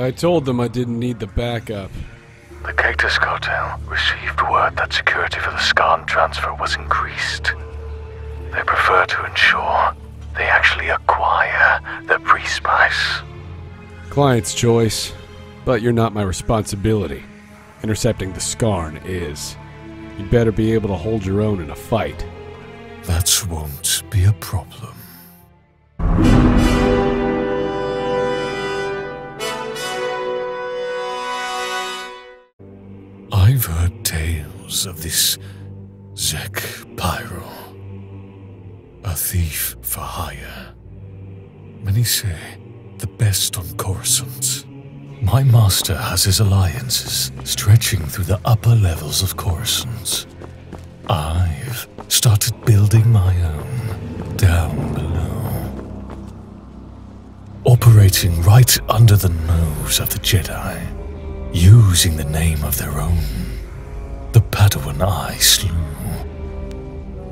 I told them I didn't need the backup. The Catus cartel received word that security for the Skarn transfer was increased. They prefer to ensure they actually acquire the pre-spice. Client's choice, but you're not my responsibility. Intercepting the Skarn is. You'd better be able to hold your own in a fight. That won't be a problem. Tales of this Zek Pyro, a thief for hire. Many say the best on Coruscant. My master has his alliances stretching through the upper levels of Coruscant. I've started building my own down below. Operating right under the nose of the Jedi, using the name of their own. Padawan I slew.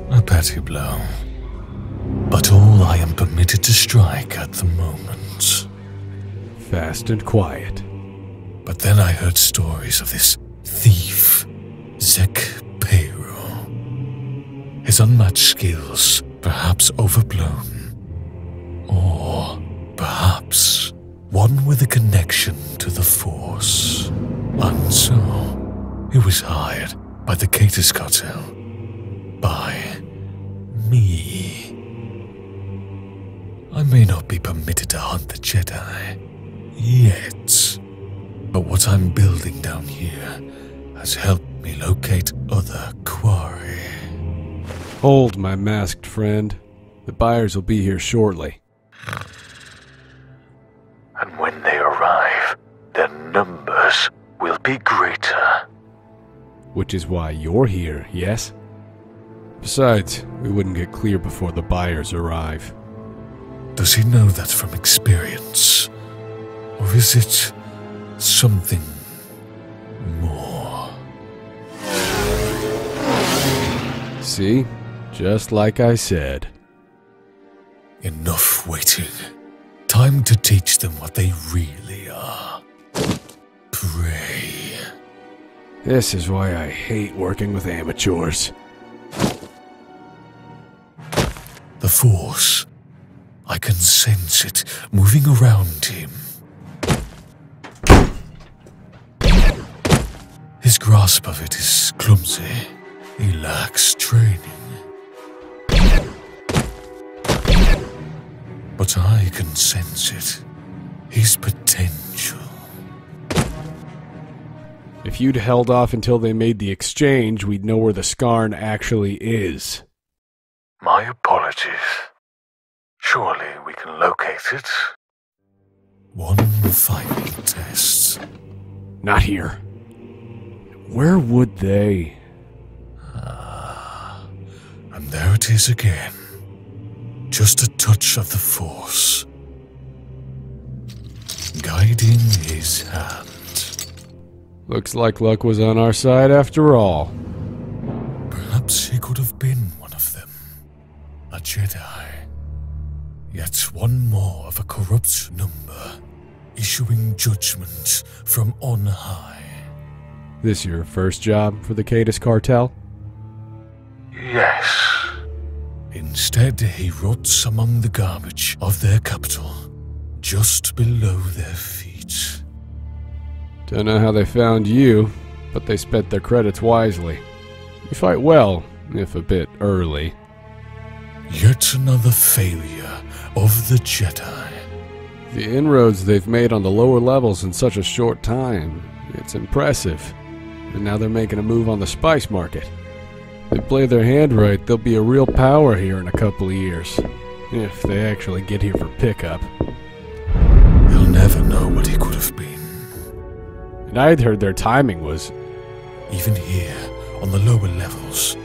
A petty blow. But all I am permitted to strike at the moment. Fast and quiet. But then I heard stories of this thief, Zek Pero. His unmatched skills, perhaps overblown. Or perhaps one with a connection to the Force. And so, he was hired by the Catus Cartel. By me. I may not be permitted to hunt the Jedi. Yet. But what I'm building down here has helped me locate other quarry. Hold, my masked friend. The buyers will be here shortly. And when they arrive, their numbers will be greater. Which is why you're here, yes? Besides, we wouldn't get clear before the buyers arrive. Does he know that from experience? Or is it something more? See? Just like I said. Enough waiting. Time to teach them what they really are. Prey. This is why I hate working with amateurs. The Force. I can sense it moving around him. His grasp of it is clumsy. He lacks training. But I can sense it. His potential. If you'd held off until they made the exchange, we'd know where the Skarn actually is. My apologies. Surely we can locate it. One final test. Not here. Where would they? Ah, And there it is again. Just a touch of the Force. Guiding his hand. Looks like luck was on our side after all. Perhaps he could have been one of them. A Jedi. Yet one more of a corrupt number, issuing judgment from on high. This your first job for the Cadus cartel? Yes. Instead, he rots among the garbage of their capital, just below their feet. Don't know how they found you, but they spent their credits wisely. You fight well, if a bit early. Yet another failure of the Jedi. The inroads they've made on the lower levels in such a short time, it's impressive. And now they're making a move on the spice market. If they play their hand right, they'll be a real power here in a couple of years. If they actually get here for pickup. He'll never know what he could have been. And I'd heard their timing was Even here, on the lower levels,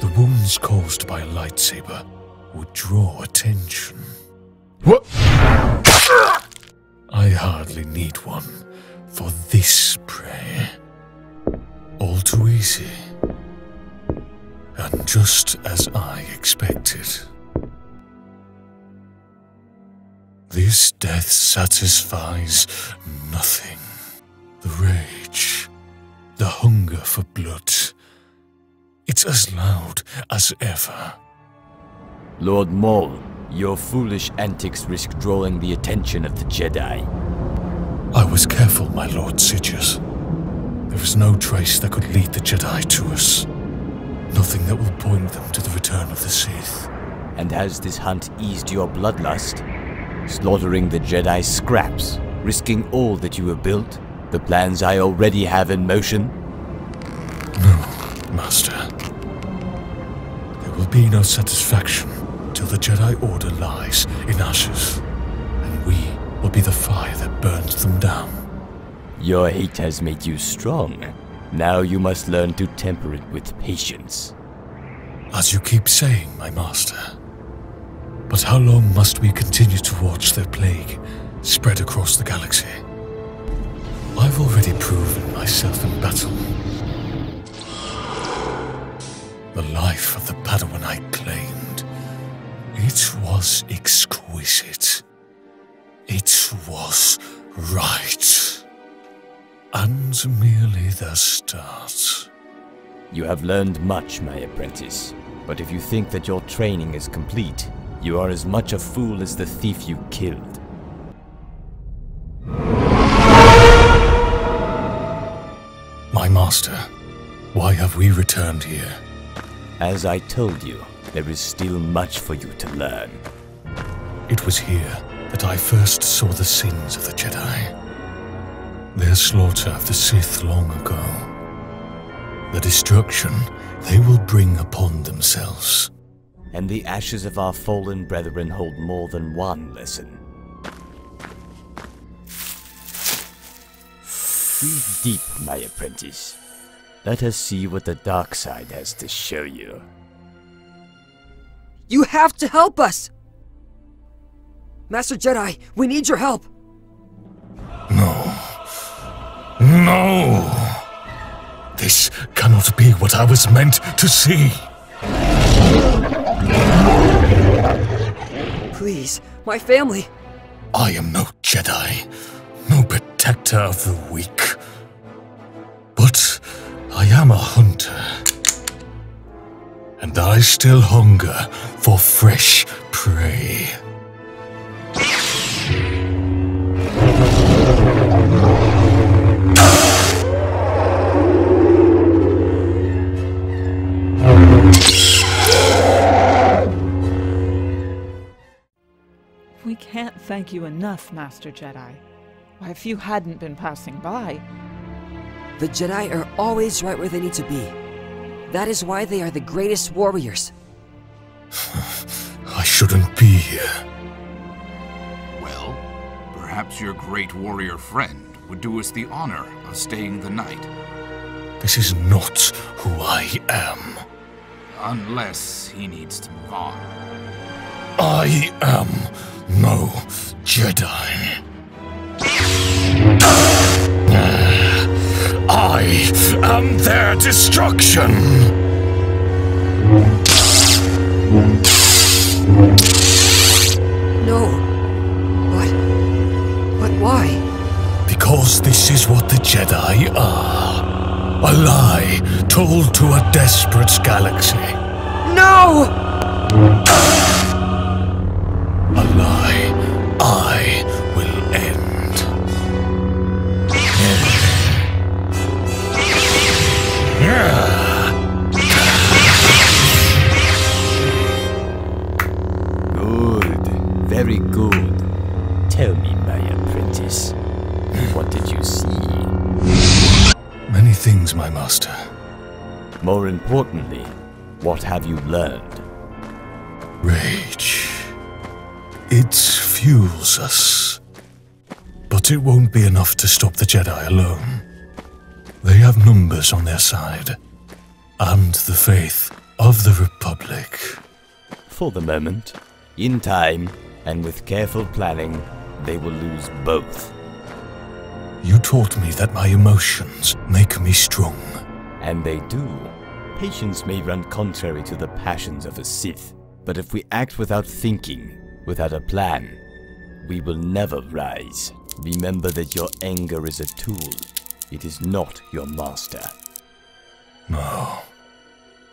the wounds caused by a lightsaber would draw attention. What? I hardly need one for this prey. All too easy. And just as I expected. This death satisfies nothing. The rage, the hunger for blood. It's as loud as ever. Lord Maul, your foolish antics risk drawing the attention of the Jedi. I was careful, my Lord Sidious. There was no trace that could lead the Jedi to us. Nothing that will point them to the return of the Sith. And has this hunt eased your bloodlust? Slaughtering the Jedi scraps, risking all that you have built, the plans I already have in motion? No, Master. There will be no satisfaction till the Jedi Order lies in ashes, and we will be the fire that burns them down. Your hate has made you strong. Now you must learn to temper it with patience. As you keep saying, my master. But how long must we continue to watch their plague spread across the galaxy? I've already proven myself in battle. The life of the Padawan I claimed. It was exquisite. It was right. And merely the start. You have learned much, my apprentice. But if you think that your training is complete, you are as much a fool as the thief you killed. My master, why have we returned here? As I told you, there is still much for you to learn. It was here that I first saw the sins of the Jedi. Their slaughter of the Sith long ago. The destruction they will bring upon themselves. And the ashes of our fallen brethren hold more than one lesson. Breathe deep, my apprentice. Let us see what the dark side has to show you. You have to help us! Master Jedi, we need your help! No. No! This cannot be what I was meant to see. Please, my family. I am no Jedi, no protector of the weak. But I am a hunter. And I still hunger for fresh prey. We can't thank you enough, Master Jedi. Why, if you hadn't been passing by, The Jedi are always right where they need to be. That is why they are the greatest warriors. I shouldn't be here. Well, perhaps your great warrior friend would do us the honor of staying the night. This is not who I am. Unless he needs to move on. I am no Jedi. Uh, I am their destruction. No. But. But why? Because this is what the Jedi are. A lie told to a desperate galaxy. No! A lie More importantly, what have you learned? Rage. It fuels us. But it won't be enough to stop the Jedi alone. They have numbers on their side. And the faith of the Republic. For the moment, in time, and with careful planning, they will lose both. You taught me that my emotions make me strong. And they do. Patience may run contrary to the passions of a Sith, but if we act without thinking, without a plan, We will never rise. Remember that your anger is a tool. It is not your master. No.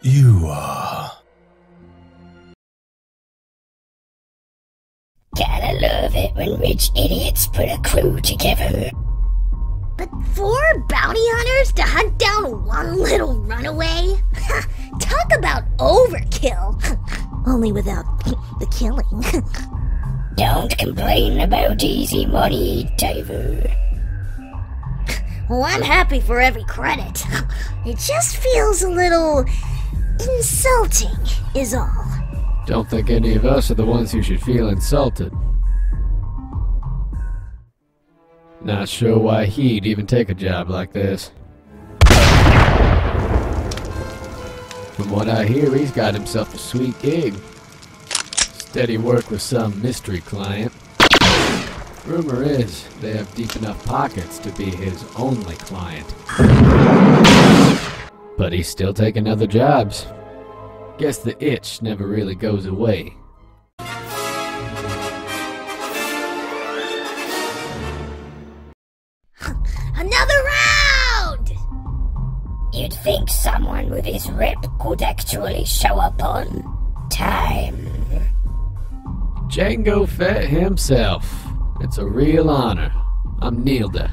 You are. Gotta love it when rich idiots put a crew together. But four bounty hunters to hunt down one little runaway? Talk about overkill. Only without the killing. Don't complain about easy money, Diver. well, I'm happy for every credit. It just feels a little insulting, is all. Don't think any of us are the ones who should feel insulted. Not sure why he'd even take a job like this. From what I hear, he's got himself a sweet gig. Steady work with some mystery client. Rumor is they have deep enough pockets to be his only client. But he's still taking other jobs. Guess the itch never really goes away. Someone with his rep could actually show up on time. Jango Fett himself. It's a real honor. I'm Nilda.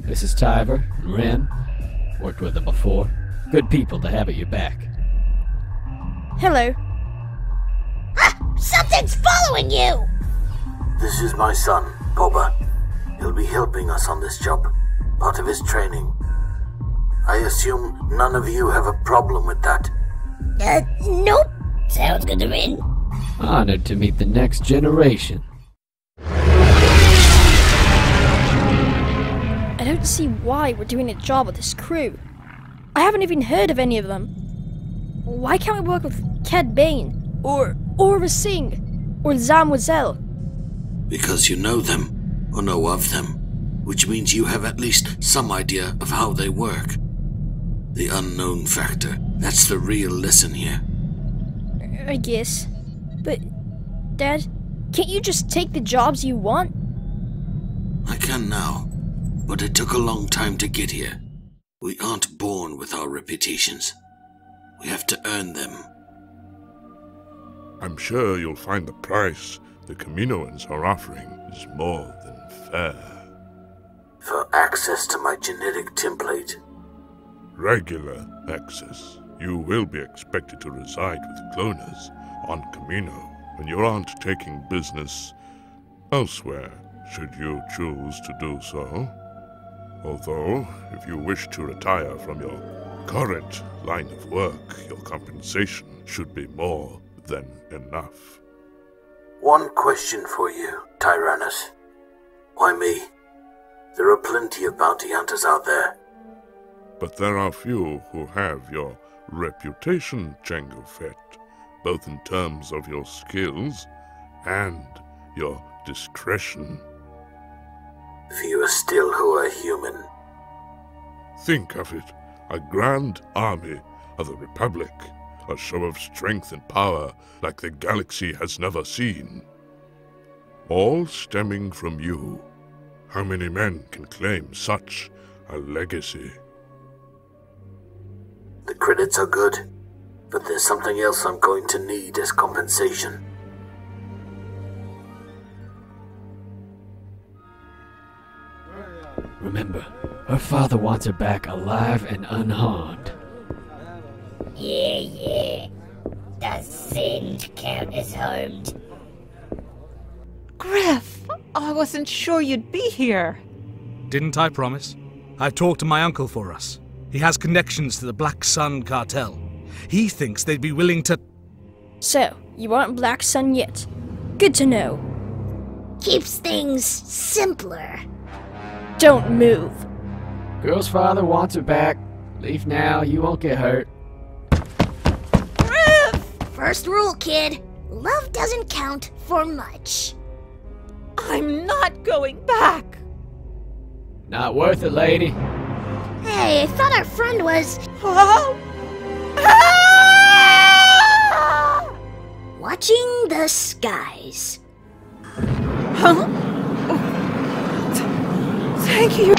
This is Tyver and Ren. Worked with them before. Good people to have at your back. Hello. Ah, something's following you! This is my son, Boba. He'll be helping us on this job, part of his training. I assume none of you have a problem with that. Uh, nope. Sounds good to me. Honored to meet the next generation. I don't see why we're doing a job with this crew. I haven't even heard of any of them. Why can't we work with Cad Bane, or Aurra Sing, or Zam Wesell? Because you know them, or know of them, which means you have at least some idea of how they work. The unknown factor, that's the real lesson here. I guess. But, Dad, can't you just take the jobs you want? I can now, but it took a long time to get here. We aren't born with our reputations. We have to earn them. I'm sure you'll find the price the Kaminoans are offering is more than fair. For access to my genetic template, Regular access. You will be expected to reside with cloners on Kamino when you aren't taking business elsewhere, should you choose to do so. Although, if you wish to retire from your current line of work, your compensation should be more than enough. One question for you, Tyrannus. Why me? There are plenty of bounty hunters out there. But there are few who have your reputation, Jango Fett, both in terms of your skills and your discretion. Fewer still who are human. Think of it a grand army of the Republic, a show of strength and power like the galaxy has never seen. All stemming from you. How many men can claim such a legacy? The credits are good, but there's something else I'm going to need as compensation. Remember, her father wants her back alive and unharmed. Yeah, yeah. Does Singed count as harmed? Griff, I wasn't sure you'd be here. Didn't I promise? I've talked to my uncle for us. He has connections to the Black Sun cartel. He thinks they'd be willing to. So, you aren't Black Sun yet. Good to know. Keeps things simpler. Don't move. Girl's father wants her back. Leave now, you won't get hurt. First rule, kid. Love doesn't count for much. I'm not going back. Not worth it, lady. Hey, I thought our friend was. Oh. Watching the skies. Huh? Thank you.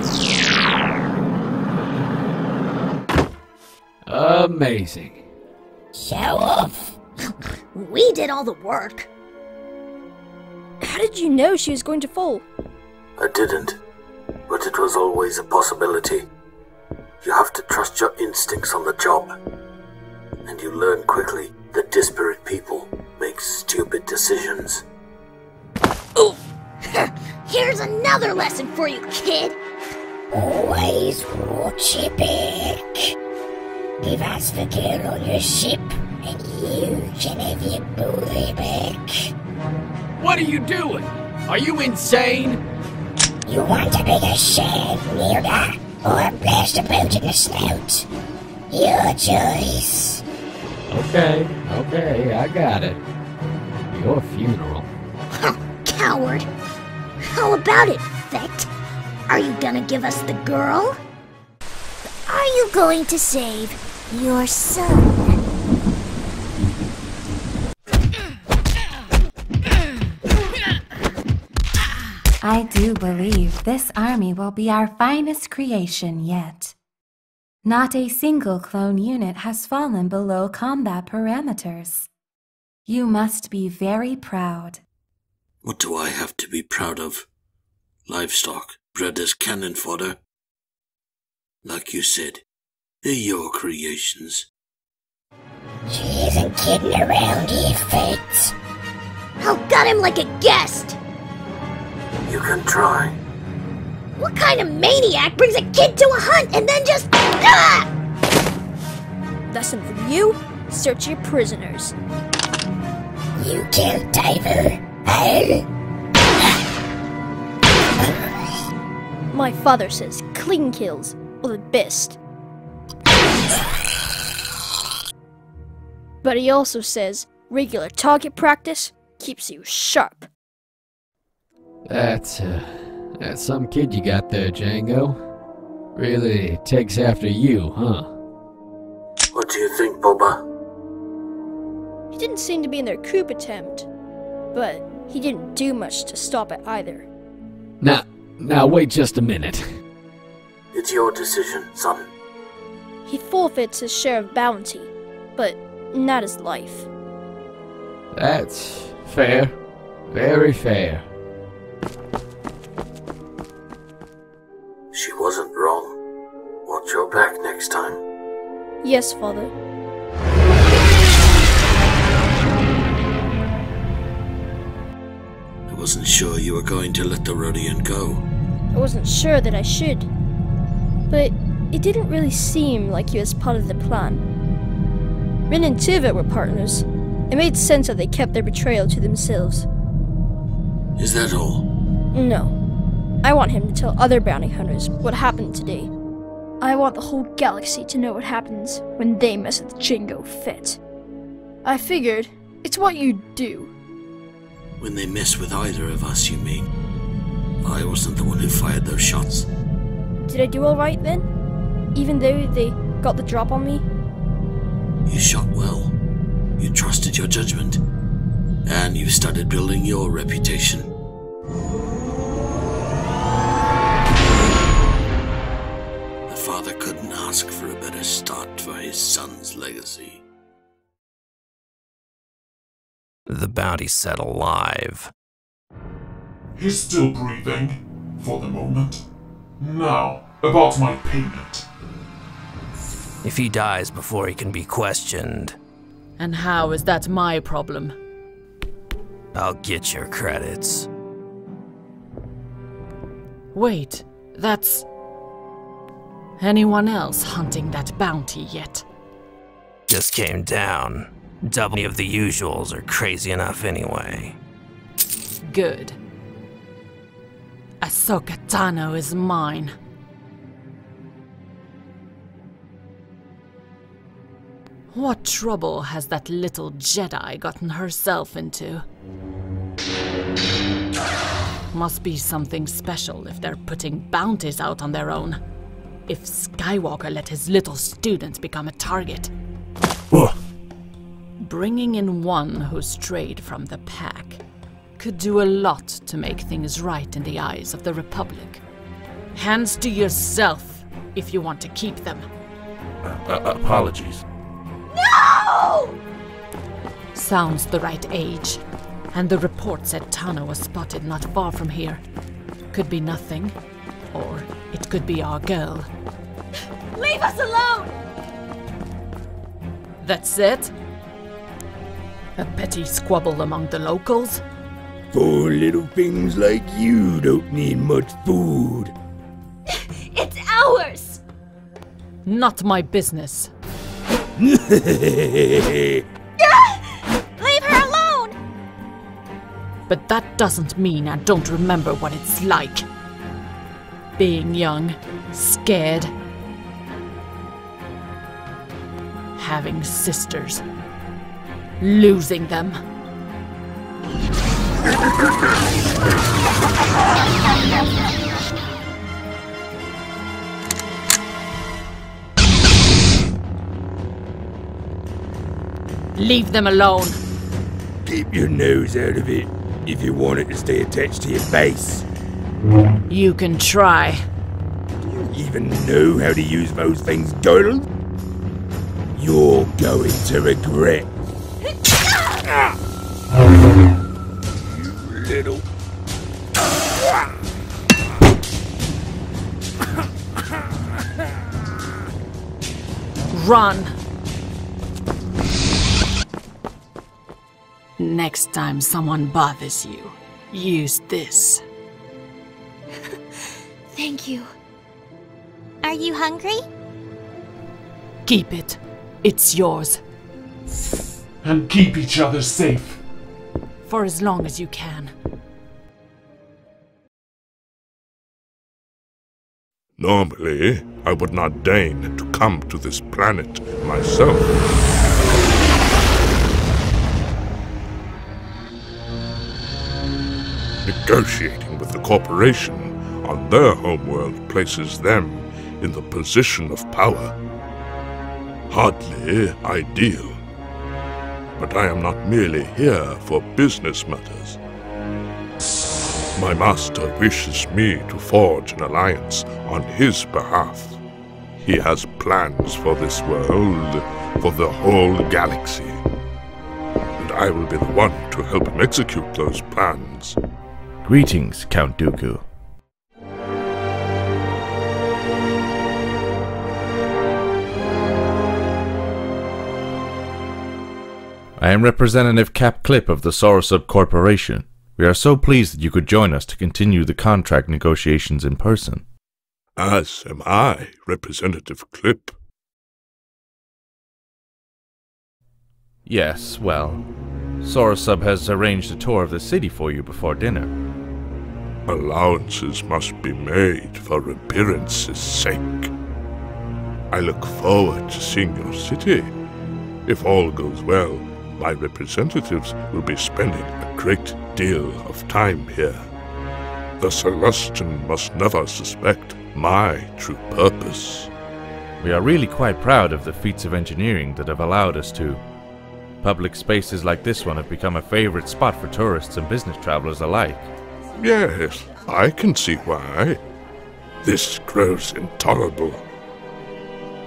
Amazing. Show off. We did all the work. How did you know she was going to fall? I didn't, but it was always a possibility. You have to trust your instincts on the job. And you learn quickly that disparate people make stupid decisions. Oh, Here's another lesson for you, kid. Always watch your back. Give us the girl on your ship, and you can have your boy back. What are you doing? Are you insane? You want to be a bigger shed nearby, or blast a boat in the snout? Your choice. Okay, okay, I got it. Your funeral. Coward. How about it, Fett? Are you gonna give us the girl? Are you going to save your son? I do believe this army will be our finest creation yet. Not a single clone unit has fallen below combat parameters. You must be very proud. What do I have to be proud of? Livestock, bred as cannon fodder. Like you said, they're your creations. She isn't kidding around here, Fett. I'll gut him like a guest. You can try. What kind of maniac brings a kid to a hunt and then just. Ah! Lesson for you search your prisoners. You killed Diver. I'll. My father says clean kills are the best. But he also says regular target practice keeps you sharp. That's, uh, that's some kid you got there, Jango. Really takes after you, huh? What do you think, Boba? He didn't seem to be in their coup attempt, but he didn't do much to stop it either. Now, now wait just a minute. It's your decision, son. He forfeits his share of bounty, but not his life. That's fair. Very fair. She wasn't wrong. Watch your back next time. Yes, father. I wasn't sure you were going to let the Rodian go. I wasn't sure that I should. But it didn't really seem like he was part of the plan. Rin and Tuva were partners. It made sense that they kept their betrayal to themselves. Is that all? No. I want him to tell other bounty hunters what happened today. I want the whole galaxy to know what happens when they mess with Jango Fett. I figured it's what you do. When they mess with either of us, you mean? I wasn't the one who fired those shots. Did I do alright then? Even though they got the drop on me? You shot well. You trusted your judgment. And you started building your reputation. Son's legacy. The bounty set alive. He's still breathing, for the moment. Now, about my payment. If he dies before he can be questioned, And how is that my problem? I'll get your credits. Wait, that's. Anyone else hunting that bounty yet? Just came down. Double of the usuals are crazy enough anyway. Good. Ahsoka Tano is mine. What trouble has that little Jedi gotten herself into? Must be something special if they're putting bounties out on their own. If Skywalker let his little students become a target. Bringing in one who strayed from the pack. could do a lot to make things right in the eyes of the Republic. Hands to yourself if you want to keep them. Uh, apologies. No! Sounds the right age. And the report said Tano was spotted not far from here. Could be nothing, or it could be our girl. Leave us alone! That's it? A petty squabble among the locals? Poor little things like you don't need much food. it's ours! Not my business. Leave her alone! But that doesn't mean I don't remember what it's like. Being young, scared, having sisters, losing them. Leave them alone. Keep your nose out of it if you want it to stay attached to your face. You can try. Do you even know how to use those things, girl? You're going to regret. you little. Run. Next time someone bothers you, use this. Thank you. Are you hungry? Keep it. It's yours. And keep each other safe. For as long as you can. Normally, I would not deign to come to this planet myself. Negotiating with the corporation on their homeworld places them in the position of power. Hardly ideal. But I am not merely here for business matters. My master wishes me to forge an alliance on his behalf. He has plans for this world, for the whole galaxy. And I will be the one to help him execute those plans. Greetings, Count Dooku. I am Representative Cap Clip of the SoroSuub Corporation. We are so pleased that you could join us to continue the contract negotiations in person. As am I, Representative Clip. Yes, well, SoroSuub has arranged a tour of the city for you before dinner. Allowances must be made for appearance's sake. I look forward to seeing your city. If all goes well, my representatives will be spending a great deal of time here. The Celestian must never suspect my true purpose. We are really quite proud of the feats of engineering that have allowed us to. Public spaces like this one have become a favorite spot for tourists and business travelers alike. Yes, I can see why. This grows intolerable.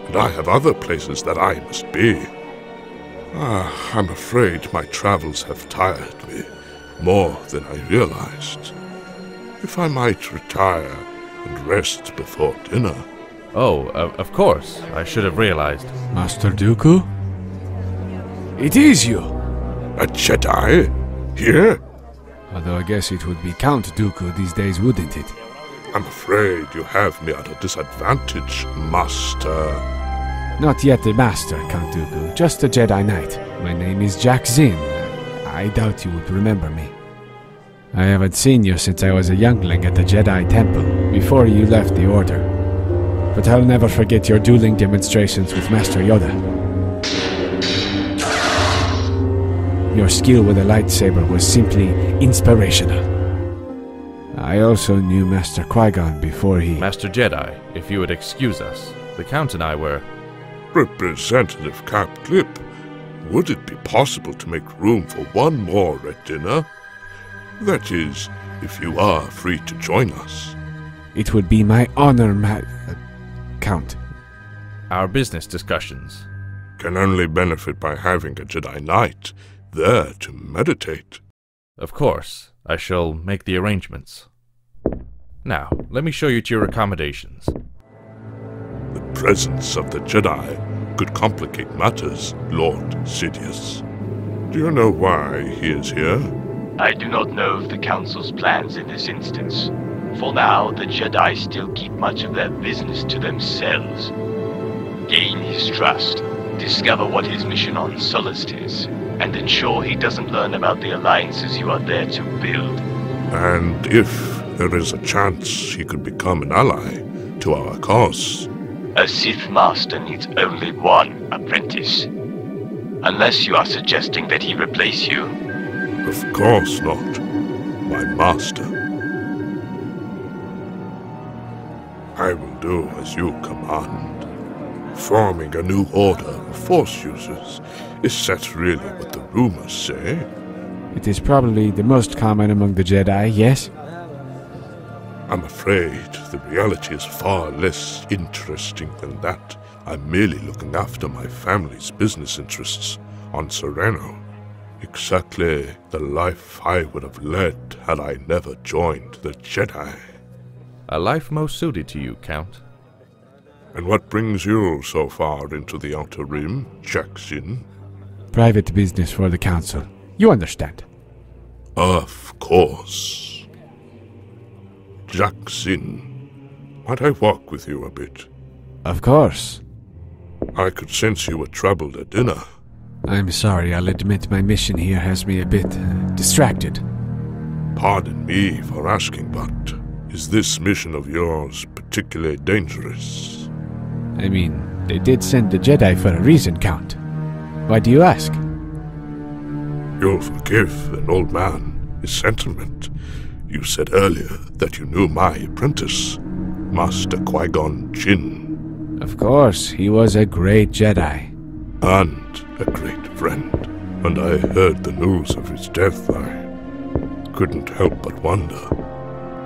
And I have other places that I must be. Ah, I'm afraid my travels have tired me more than I realized. If I might retire and rest before dinner. Oh, uh, of course. I should have realized. Master Dooku? It is you! A Jedi? Here? Although I guess it would be Count Dooku these days, wouldn't it? I'm afraid you have me at a disadvantage, Master. Not yet the Master, Count Dooku, just a Jedi Knight. My name is Jack Zinn. I doubt you would remember me. I haven't seen you since I was a youngling at the Jedi Temple, before you left the Order. But I'll never forget your dueling demonstrations with Master Yoda. Your skill with a lightsaber was simply inspirational. I also knew Master Qui-Gon before he... Master Jedi, if you would excuse us. The Count and I were... Representative Cap Clip, would it be possible to make room for one more at dinner? That is, if you are free to join us. It would be my honor, ma- uh, Count. Our business discussions. Can only benefit by having a Jedi Knight there to meditate. Of course, I shall make the arrangements. Now, let me show you to your accommodations. The presence of the Jedi could complicate matters, Lord Sidious. Do you know why he is here? I do not know of the Council's plans in this instance. For now, the Jedi still keep much of their business to themselves. Gain his trust, discover what his mission on Sullust is, and ensure he doesn't learn about the alliances you are there to build. And if there is a chance he could become an ally to our cause, A Sith Master needs only one apprentice. Unless you are suggesting that he replace you. of course not, my master. I will do as you command. Forming a new order of Force users, is that really what the rumors say? It is probably the most common among the Jedi, yes? I'm afraid the reality is far less interesting than that. I'm merely looking after my family's business interests on Serenno. Exactly the life I would have led had I never joined the Jedi. A life most suited to you, Count. And what brings you so far into the Outer Rim, Jackson? Private business for the Council. You understand. Of course. Jackson, might I walk with you a bit? Of course. I could sense you were troubled at dinner. I'm sorry, I'll admit my mission here has me a bit uh, distracted. Pardon me for asking, but is this mission of yours particularly dangerous? I mean, they did send the Jedi for a reason, Count. Why do you ask? You'll forgive an old man his sentiment. You said earlier that you knew my apprentice, Master Qui Gon Jinn. Of course, he was a great Jedi. And a great friend. And I heard the news of his death. I couldn't help but wonder.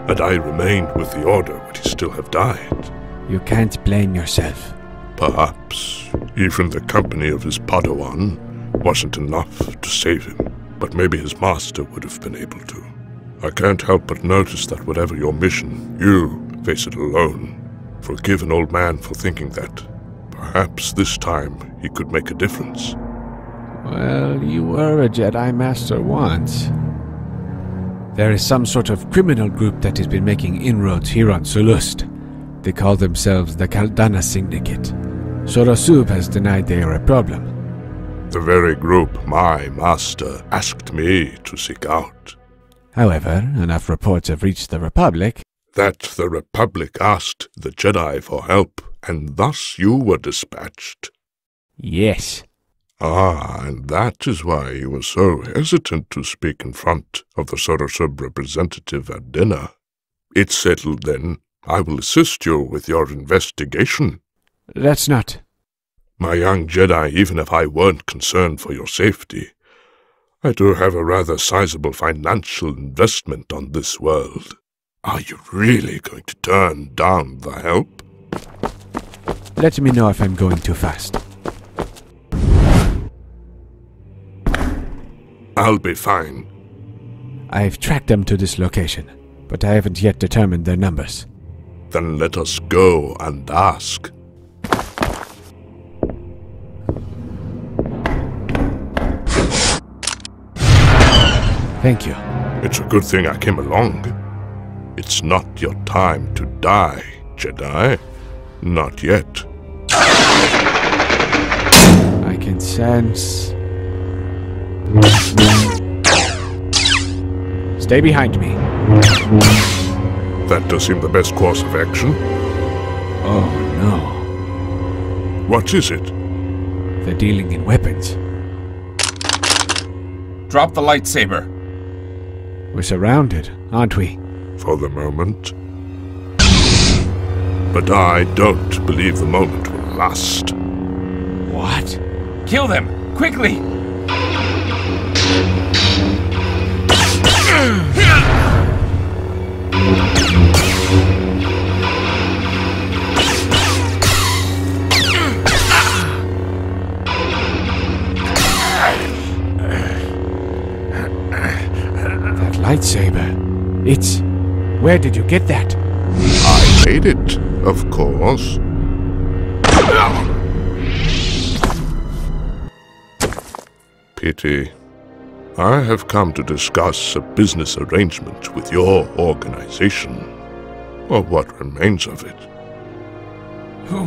Had I remained with the Order, would he still have died? You can't blame yourself. Perhaps even the company of his Padawan wasn't enough to save him, but maybe his master would have been able to. I can't help but notice that whatever your mission, you face it alone. Forgive an old man for thinking that. Perhaps this time he could make a difference. Well, you were a Jedi Master once. There is some sort of criminal group that has been making inroads here on Sullust. They call themselves the Kaldana Syndicate. SoroSuub has denied they are a problem. The very group my master asked me to seek out. However, enough reports have reached the Republic. That the Republic asked the Jedi for help, and thus you were dispatched. Yes. Ah, and that is why you were so hesitant to speak in front of the SoroSuub representative at dinner. It's settled then. I will assist you with your investigation. That's not. My young Jedi, even if I weren't concerned for your safety, I do have a rather sizable financial investment on this world. Are you really going to turn down the help? Let me know if I'm going too fast. I'll be fine. I've tracked them to this location, but I haven't yet determined their numbers. Then let us go and ask. Thank you. It's a good thing I came along. It's not your time to die, Jedi. Not yet. I can sense. Stay behind me. That does seem the best course of action. Oh no. What is it? They're dealing in weapons. Drop the lightsaber. We're surrounded, aren't we? For the moment. But I don't believe the moment will last. What? Kill them! Quickly! Where did you get that? I made it, of course. Pity. I have come to discuss a business arrangement with your organization, or what remains of it. Who.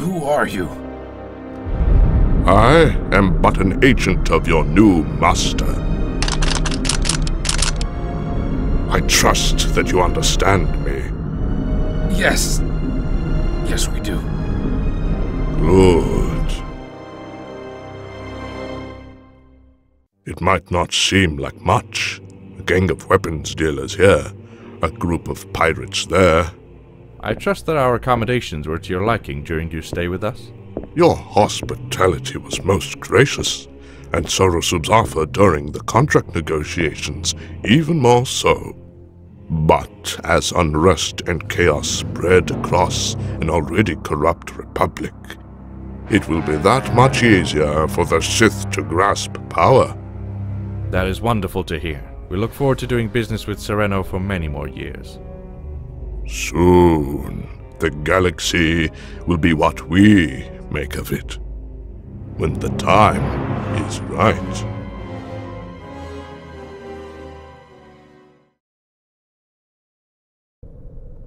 Who are you? I am but an agent of your new master. I trust that you understand me. Yes. Yes, we do. Good. It might not seem like much. A gang of weapons dealers here, a group of pirates there. I trust that our accommodations were to your liking during your stay with us. Your hospitality was most gracious, and SoroSuub's offer during the contract negotiations even more so. But as unrest and chaos spread across an already corrupt republic, it will be that much easier for the Sith to grasp power. That is wonderful to hear. We look forward to doing business with Serenno for many more years. Soon, the galaxy will be what we make of it. When the time is right.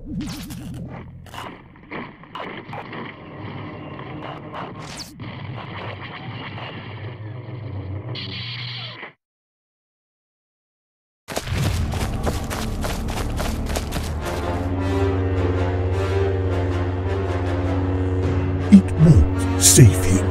It won't save him.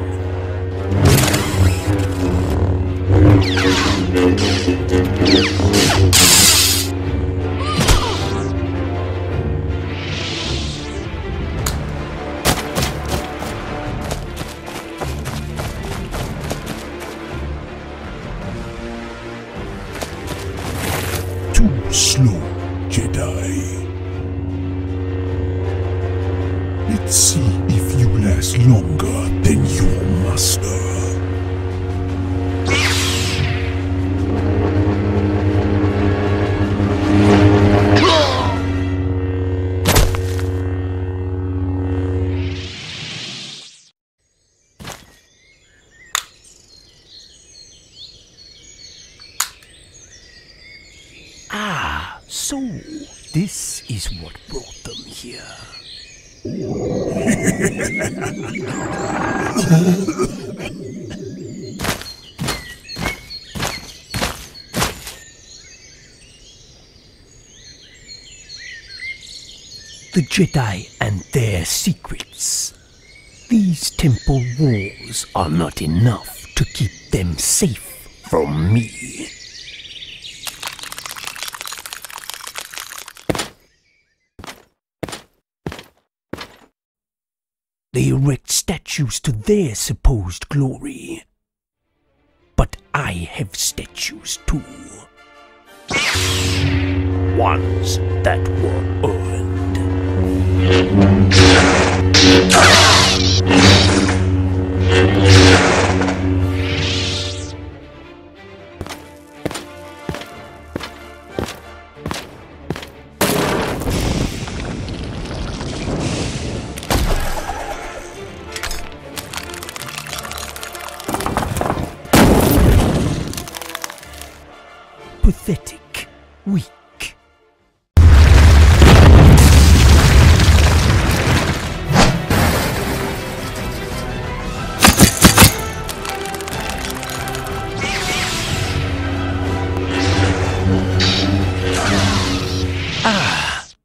The Jedi and their secrets. These temple walls are not enough to keep them safe from me. They erect statues to their supposed glory. But I have statues too. Ones that were Ah!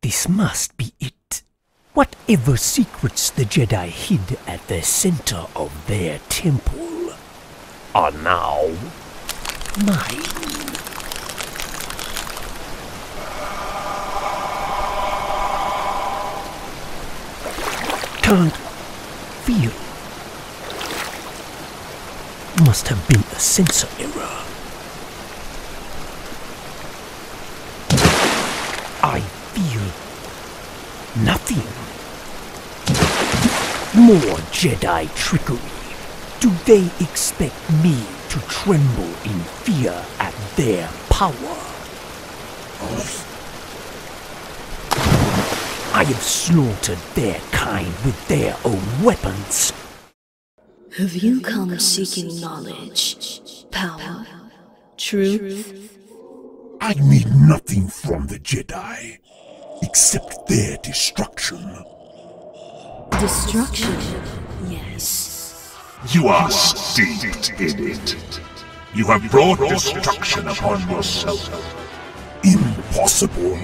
This must be it. Whatever secrets the Jedi hid at the center of their temple are now mine. Can't feel. Must have been a sensor error. Nothing. More Jedi trickery. Do they expect me to tremble in fear at their power? I have slaughtered their kind with their own weapons. Have you come seeking knowledge, power, truth? I need nothing from the Jedi except their destruction. Destruction, yes. You are steeped in it. You have brought destruction upon yourself. Impossible.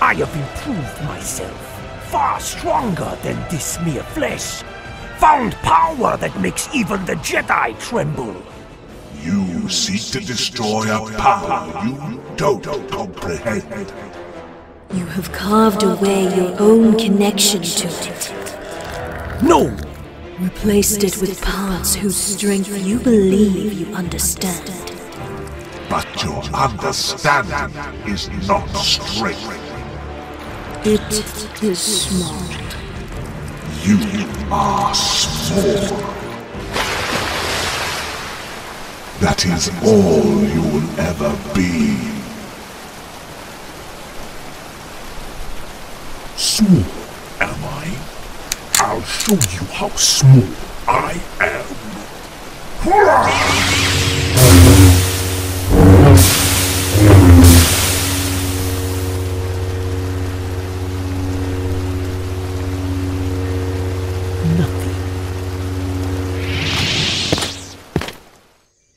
I have improved myself, far stronger than this mere flesh. Found power that makes even the Jedi tremble. You seek to destroy a power you don't comprehend. You have carved away your own connection to it. No! Replaced it with parts whose strength you believe you understand. But your understanding is not strength. It is small. You are small. That is all you will ever be. Small, am I? I'll show you how small I am.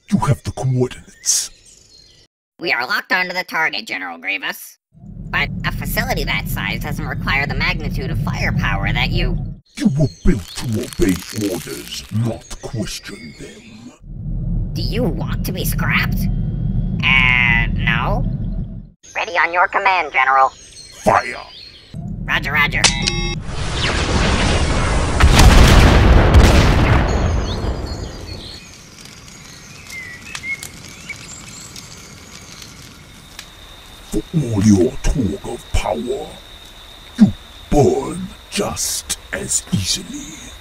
You have the coordinates. We are locked onto the target, General Grievous. But a facility that size doesn't require the magnitude of firepower that you. You were built to obey orders, not question them. Do you want to be scrapped? Uh, no. Ready on your command, General. Fire! Roger, roger. For all your talk of power, you burn just as easily.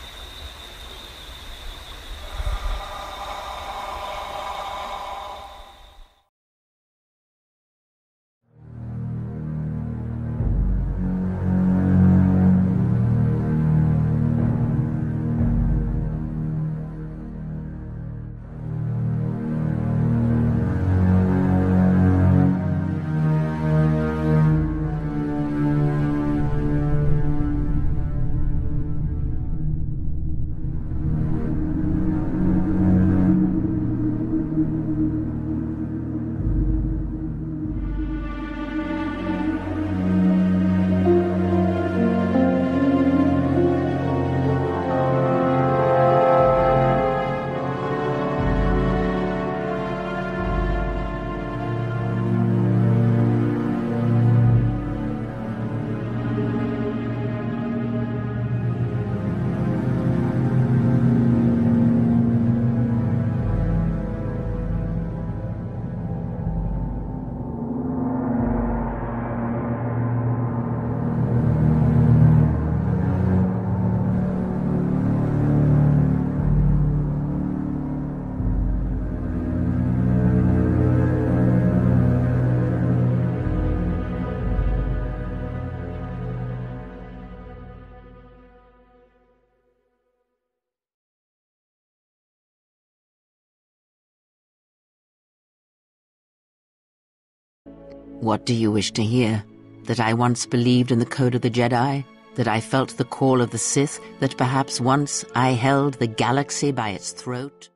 What do you wish to hear? That I once believed in the code of the Jedi? That I felt the call of the Sith? That perhaps once I held the galaxy by its throat?